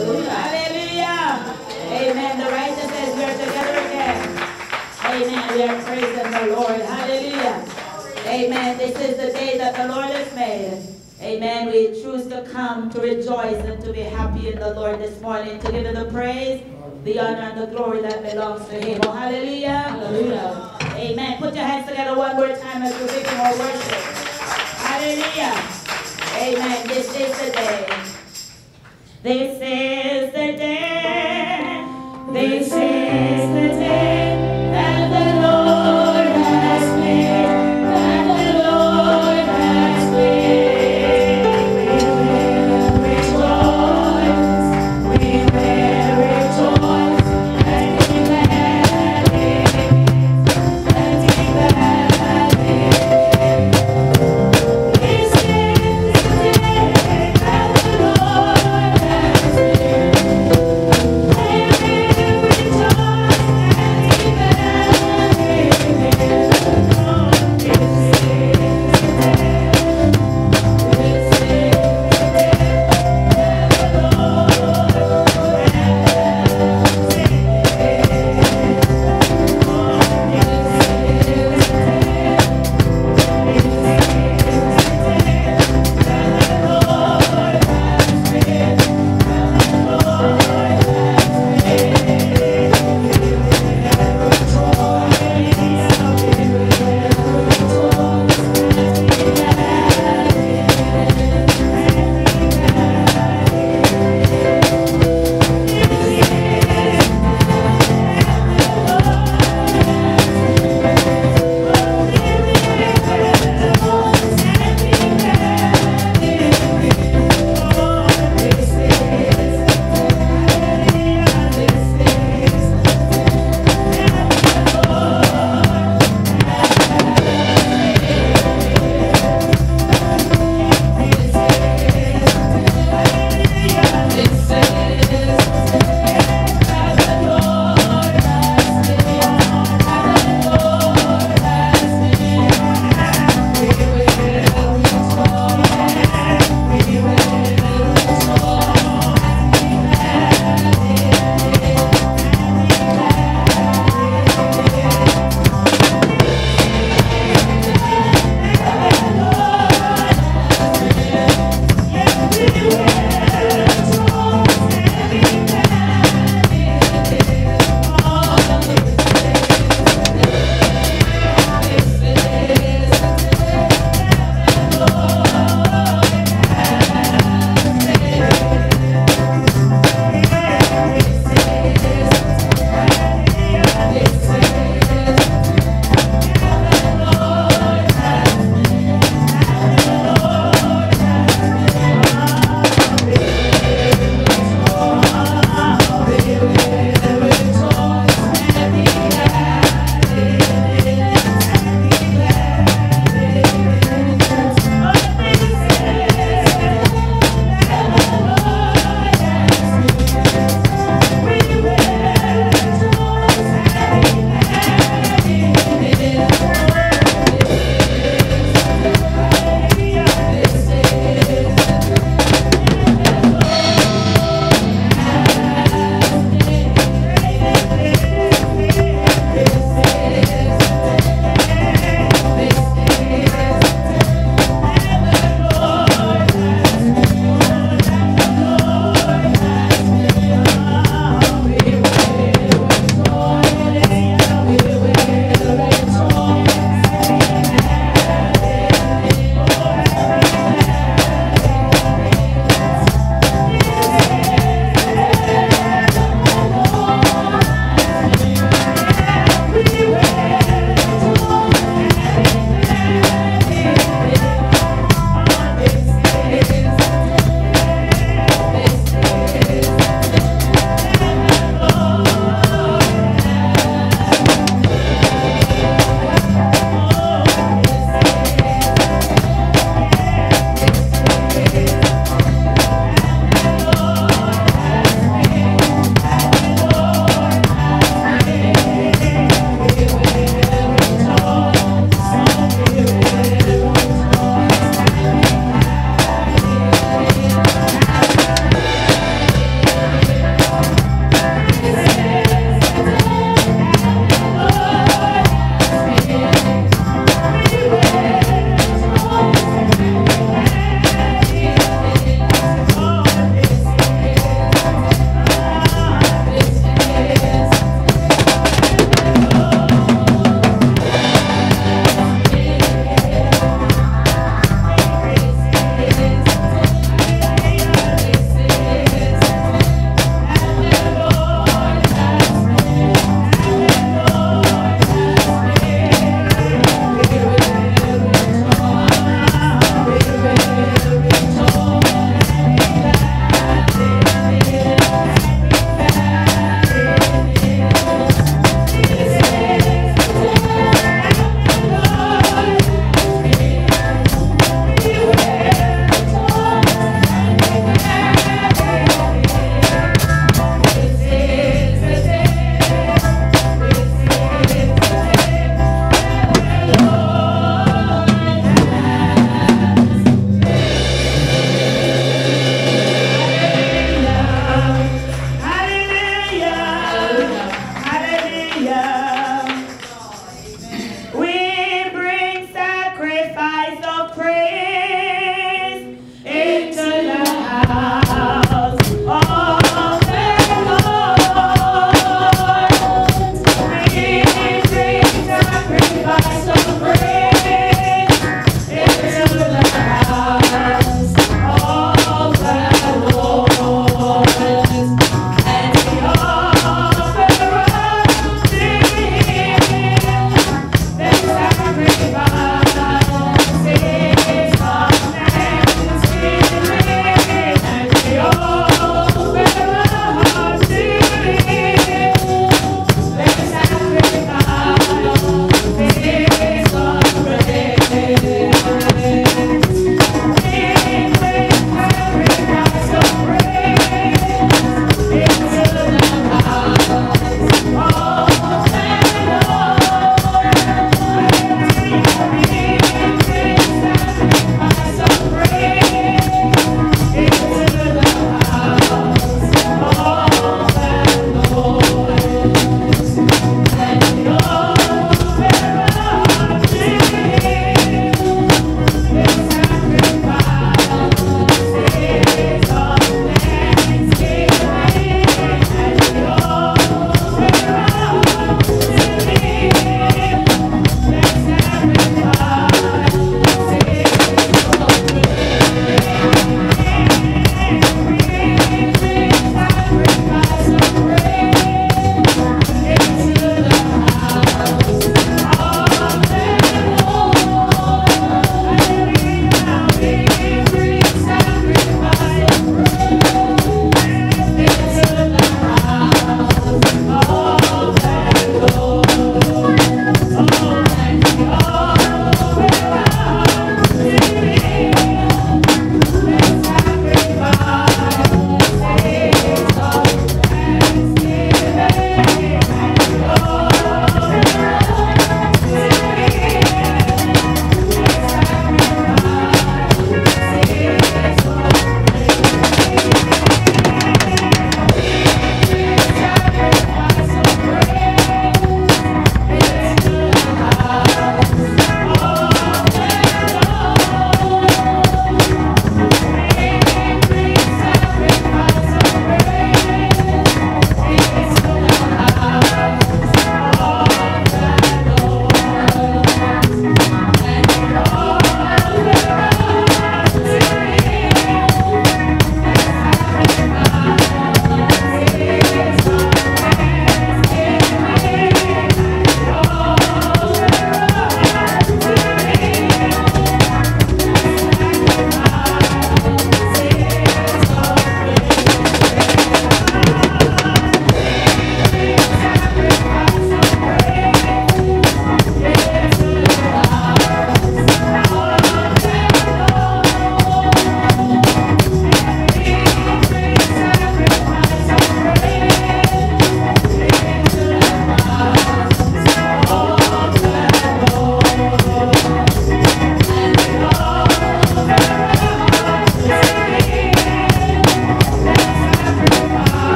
Hallelujah. Hallelujah. Amen. The righteous says we are together again. Amen. We are praising the Lord. Hallelujah. Amen. This is the day that the Lord has made. Amen. We choose to come to rejoice and to be happy in the Lord this morning, to give him the praise, the honor, and the glory that belongs to him. Oh, hallelujah. Hallelujah. Amen. Put your hands together one more time as we begin our worship. Hallelujah. Amen. This is the day. This is the day. This is